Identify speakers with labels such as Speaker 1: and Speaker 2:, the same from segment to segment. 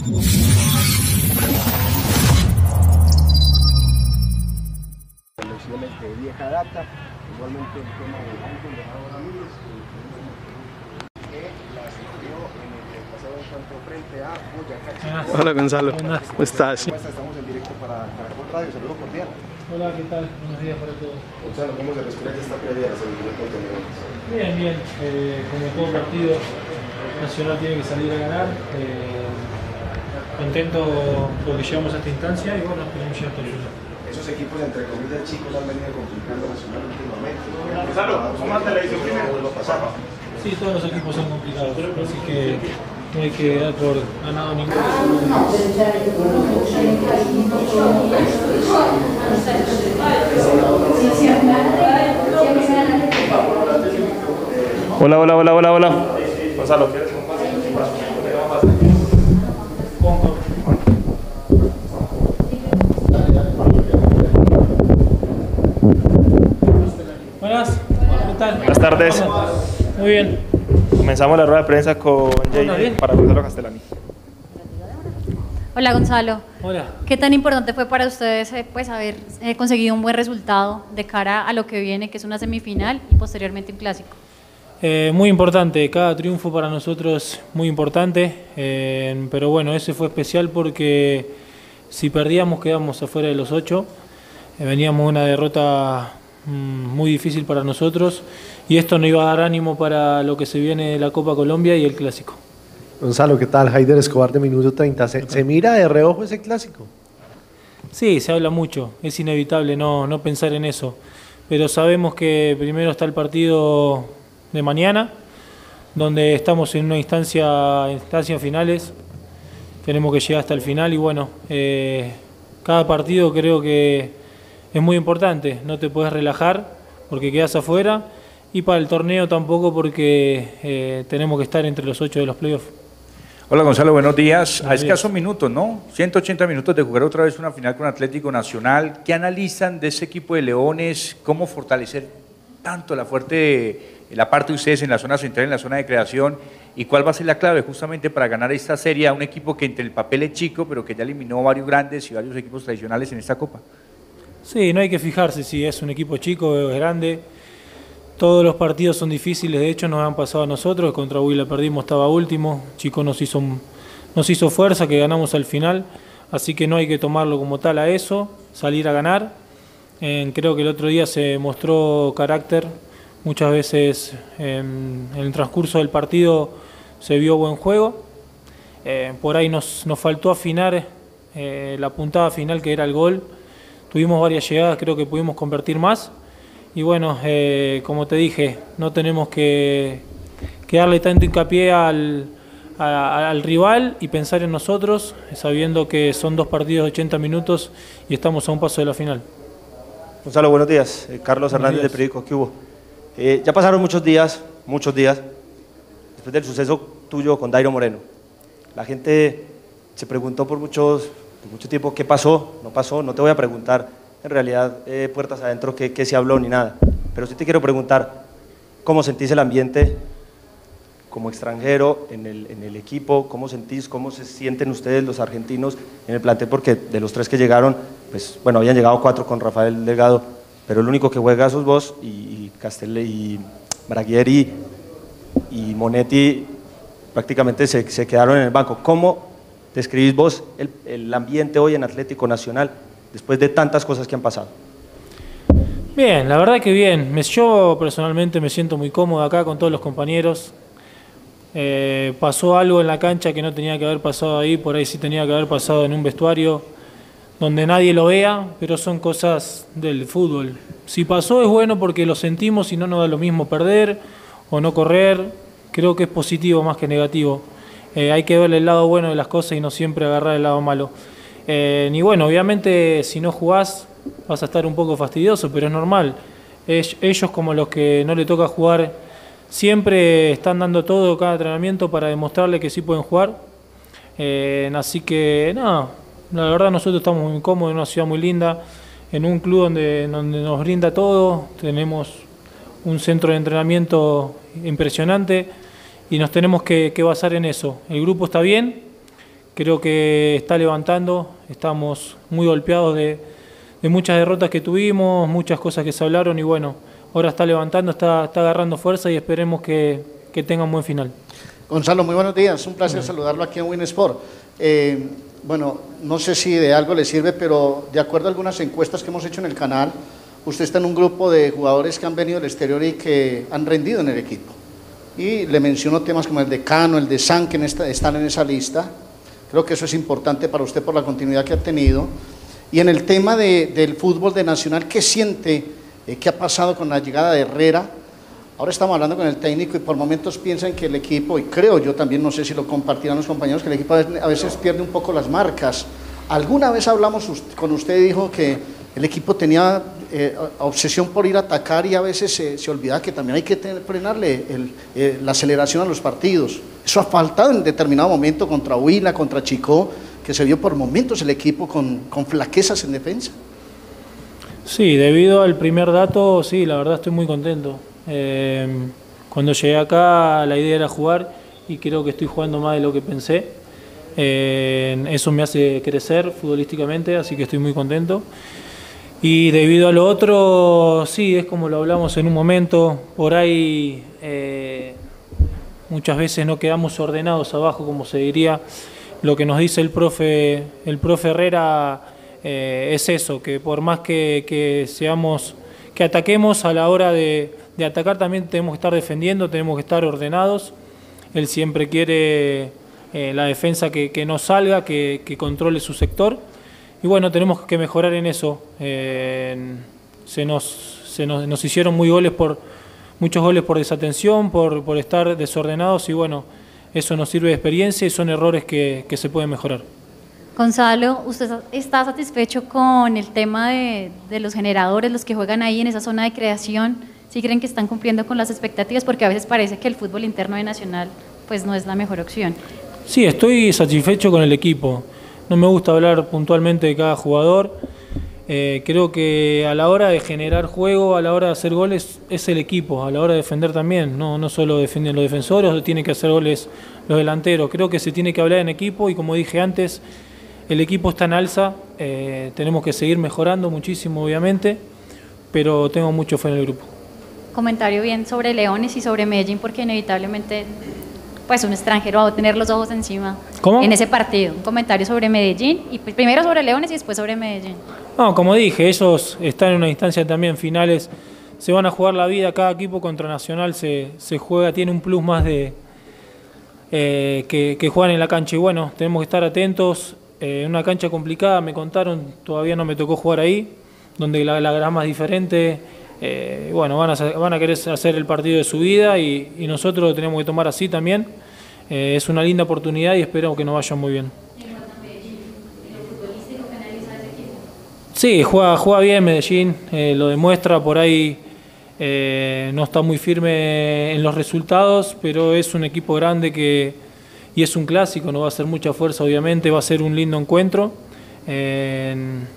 Speaker 1: Selecciones de vieja data, igualmente el tema de Ángel de Jaro Ramírez, que la sufrió en el pasado encuentro frente a Boyacá.
Speaker 2: Hola Gonzalo, ¿cómo estás?
Speaker 1: Estamos en directo para Caracol Radio, saludo cordial.
Speaker 3: Hola, ¿qué tal? Buenos días para todos.
Speaker 1: Gonzalo, ¿cómo se respira esta previa de la selección contra
Speaker 3: Bien, bien. Eh, como todo partido, Nacional tiene que salir a ganar. Eh, contento porque llegamos a esta instancia y bueno, esperemos llegar hasta el final.
Speaker 1: Esos equipos, entre comillas, chicos, han venido complicando Nacional últimamente. Pasar.
Speaker 3: Sí, todos los equipos son complicados, así que no hay que dar por ganado ninguno.
Speaker 4: Hola, hola, hola, hola, hola. Gonzalo, ¿quieres un
Speaker 3: Buenas, ¿qué tal?
Speaker 4: Buenas tardes.
Speaker 3: Muy bien.
Speaker 4: Comenzamos la rueda de prensa con Jay para Gonzalo Castellani.
Speaker 5: Hola Gonzalo,
Speaker 3: Hola.
Speaker 5: ¿qué tan importante fue para ustedes eh, pues, haber eh, conseguido un buen resultado de cara a lo que viene, que es una semifinal y posteriormente un clásico?
Speaker 3: Eh, muy importante, cada triunfo para nosotros muy importante, eh, pero bueno, ese fue especial porque si perdíamos quedamos afuera de los ocho, Eh, veníamos una derrota mm, muy difícil para nosotros y esto nos iba a dar ánimo para lo que se viene de la Copa Colombia y el clásico.
Speaker 2: Gonzalo, ¿qué tal? Haider Escobar de Minuto 30. ¿Se, se mira de reojo ese clásico?
Speaker 3: Sí, se habla mucho, es inevitable no, no pensar en eso, pero sabemos que primero está el partido de mañana, donde estamos en una instancia, instancias finales, tenemos que llegar hasta el final y bueno, eh, cada partido creo que es muy importante, no te puedes relajar porque quedas afuera y para el torneo tampoco porque eh, tenemos que estar entre los ocho de los playoffs.
Speaker 6: Hola Gonzalo, buenos días. A
Speaker 3: Buenos
Speaker 6: escasos minutos, ¿no? 180 minutos de jugar otra vez una final con Atlético Nacional. ¿Qué analizan de ese equipo de Leones? ¿Cómo fortalecer tanto la fuerte, la parte de ustedes en la zona central, en la zona de creación? ¿Y cuál va a ser la clave justamente para ganar esta serie a un equipo que entre el papel es chico, pero que ya eliminó varios grandes y varios equipos tradicionales en esta Copa?
Speaker 3: Sí, no hay que fijarse si es un equipo chico o grande. Todos los partidos son difíciles, de hecho nos han pasado a nosotros, contra Huila perdimos, estaba último, Chico nos hizo, nos hizo fuerza, que ganamos al final, así que no hay que tomarlo como tal a eso, salir a ganar. Creo que el otro día se mostró carácter, muchas veces en, en el transcurso del partido se vio buen juego, Eh, por ahí nos, nos faltó afinar eh, la puntada final que era el gol. Tuvimos varias llegadas, creo que pudimos convertir más. Y bueno, eh, como te dije, no tenemos que, que darle tanto hincapié al, a- al rival y pensar en nosotros, sabiendo que son dos partidos de 80 minutos y estamos a un paso de la final.
Speaker 7: Gonzalo, buenos días. Eh, Carlos
Speaker 3: Buenos
Speaker 7: Hernández de
Speaker 3: días.
Speaker 7: Periódico, ¿qué hubo? Eh, ya pasaron muchos días, muchos días, después del suceso tuyo con Dairo Moreno. La gente se preguntó por, muchos, por mucho tiempo qué pasó, no pasó, no te voy a preguntar. En realidad eh, puertas adentro qué, qué se habló ni nada, pero sí te quiero preguntar cómo sentís el ambiente como extranjero en el, en el equipo, cómo sentís, cómo se sienten ustedes los argentinos en el plantel, porque de los tres que llegaron, pues bueno, habían llegado cuatro con Rafael Delgado, pero el único que juega sos vos y, y Castelle y Braguieri y Monetti prácticamente se, quedaron en el banco. ¿Cómo describís vos el, ambiente hoy en Atlético Nacional después de tantas cosas que han pasado?
Speaker 3: Bien, la verdad que bien. Yo personalmente me siento muy cómodo acá con todos los compañeros. Eh, pasó algo en la cancha que no tenía que haber pasado ahí, por ahí sí tenía que haber pasado en un vestuario donde nadie lo vea, pero son cosas del fútbol. Si pasó es bueno porque lo sentimos y no nos da lo mismo perder o no correr. Creo que es positivo más que negativo. Eh, hay que ver el lado bueno de las cosas y no siempre agarrar el lado malo. Eh, ni bueno, obviamente si no jugás vas a estar un poco fastidioso, pero es normal. Ellos como los que no le toca jugar siempre están dando todo cada entrenamiento para demostrarle que sí pueden jugar. Eh, así que no, la verdad nosotros estamos muy cómodos en una ciudad muy linda, en un club donde, donde nos brinda todo, tenemos un centro de entrenamiento impresionante y nos tenemos que, basar en eso. El grupo está bien, creo que está levantando, estamos muy golpeados de, de muchas derrotas que tuvimos, muchas cosas que se hablaron y bueno, ahora está levantando, está, está agarrando fuerza y esperemos que, que tenga un buen final.
Speaker 8: Gonzalo, muy buenos días. Un placer saludarlo aquí en Winsport. Eh, bueno, no sé si de algo le sirve, pero de acuerdo a algunas encuestas que hemos hecho en el canal, usted está en un grupo de jugadores que han venido del exterior y que han rendido en el equipo. Y le menciono temas como el de Cano, el de San, que están en esa lista. Creo que eso es importante para usted por la continuidad que ha tenido. Y en el tema de- del fútbol de Nacional, ¿qué siente? eh, ¿Qué ha pasado con la llegada de Herrera? Ahora estamos hablando con el técnico y por momentos piensan que el equipo, y creo yo también, no sé si lo compartirán los compañeros, que el equipo a veces- pierde un poco las marcas. ¿Alguna vez hablamos con usted y dijo que el equipo tenía eh, obsesión por ir a atacar y a veces se, se olvidaba que también hay que tener- frenarle eh, la aceleración a los partidos? Eso ha faltado en determinado momento contra Huila, contra Chico, que se vio por momentos el equipo con, con flaquezas en defensa.
Speaker 3: Sí, debido al primer dato, sí, la verdad estoy muy contento. Eh, cuando llegué acá la idea era jugar y creo que estoy jugando más de lo que pensé. Eh, eso me hace crecer futbolísticamente, así que estoy muy contento. Y debido a lo otro, sí, es como lo hablamos en un momento, por ahí eh, muchas veces no quedamos ordenados abajo, como se diría. Lo que nos dice el profe, el profe Herrera eh, es eso, que por más que seamos, que ataquemos a la hora de, de atacar también tenemos que estar defendiendo, tenemos que estar ordenados. Él siempre quiere eh, la defensa que, no salga, que, que controle su sector. Y bueno, tenemos que mejorar en eso. Eh, se nos, se nos, nos hicieron muy goles por, muchos goles por desatención, por, por estar desordenados y bueno, eso nos sirve de experiencia y son errores que, que se pueden mejorar.
Speaker 5: Gonzalo, ¿usted está satisfecho con el tema de, de los generadores, los que juegan ahí en esa zona de creación? ¿Sí creen que están cumpliendo con las expectativas? Porque a veces parece que el fútbol interno de Nacional pues no es la mejor opción.
Speaker 3: Sí, estoy satisfecho con el equipo. No me gusta hablar puntualmente de cada jugador. Eh, creo que a la hora de generar juego, a la hora de hacer goles, es el equipo. A la hora de defender también. No, solo defienden los defensores, tienen que hacer goles los delanteros. Creo que se tiene que hablar en equipo y como dije antes, el equipo está en alza. Eh, tenemos que seguir mejorando muchísimo, obviamente, pero tengo mucho fe en el grupo.
Speaker 5: Comentario bien sobre Leones y sobre Medellín, porque inevitablemente pues un extranjero va a tener los ojos encima
Speaker 3: ¿Cómo?
Speaker 5: en ese partido. Un comentario sobre Medellín, y pues, primero sobre Leones y después sobre Medellín.
Speaker 3: No, como dije, ellos están en una instancia también finales, se van a jugar la vida, cada equipo contra Nacional se, se juega, tiene un plus más de eh, que, que juegan en la cancha y bueno, tenemos que estar atentos, eh, en una cancha complicada, me contaron, todavía no me tocó jugar ahí, donde la, la grama es diferente, eh, bueno, van a, van a querer hacer el partido de su vida y, y nosotros lo tenemos que tomar así también, Eh, es una linda oportunidad y espero que nos vaya muy bien. Sí, juega, juega bien Medellín, eh, lo demuestra, por ahí no está muy firme en los resultados, pero es un equipo grande que, y es un clásico, no va a ser mucha fuerza obviamente, va a ser un lindo encuentro. Eh,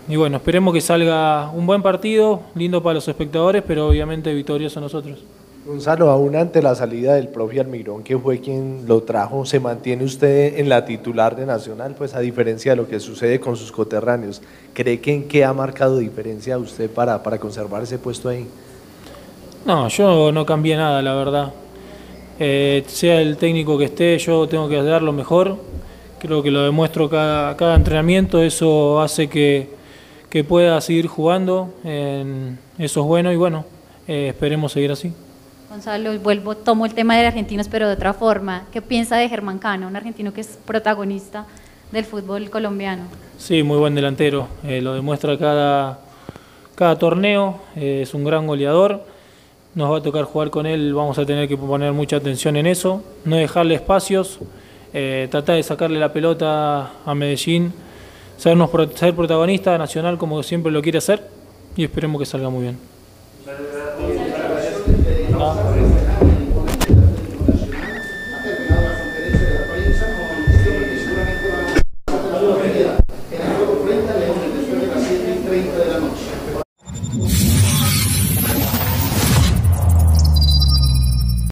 Speaker 3: y bueno, esperemos que salga un buen partido, lindo para los espectadores, pero obviamente victorioso nosotros.
Speaker 2: Gonzalo, aún ante la salida del profe Almirón, que fue quien lo trajo, ¿se mantiene usted en la titular de Nacional? Pues a diferencia de lo que sucede con sus coterráneos, ¿cree que en qué ha marcado diferencia usted para, para conservar ese puesto ahí?
Speaker 3: No, yo no cambié nada, la verdad. Eh, sea el técnico que esté, yo tengo que dar lo mejor. Creo que lo demuestro cada, cada entrenamiento, eso hace que, que pueda seguir jugando. en- eso es bueno y bueno, eh, esperemos seguir así.
Speaker 5: Gonzalo, vuelvo, tomo el tema de argentinos, pero de otra forma. ¿Qué piensa de Germán Cano, un argentino que es protagonista del fútbol colombiano?
Speaker 3: Sí, muy buen delantero, eh, lo demuestra cada, cada torneo, eh, es un gran goleador, nos va a tocar jugar con él, vamos a tener que poner mucha atención en eso, no dejarle espacios, eh, tratar de sacarle la pelota a Medellín, sernos ser protagonista nacional como siempre lo quiere hacer y esperemos que salga muy bien.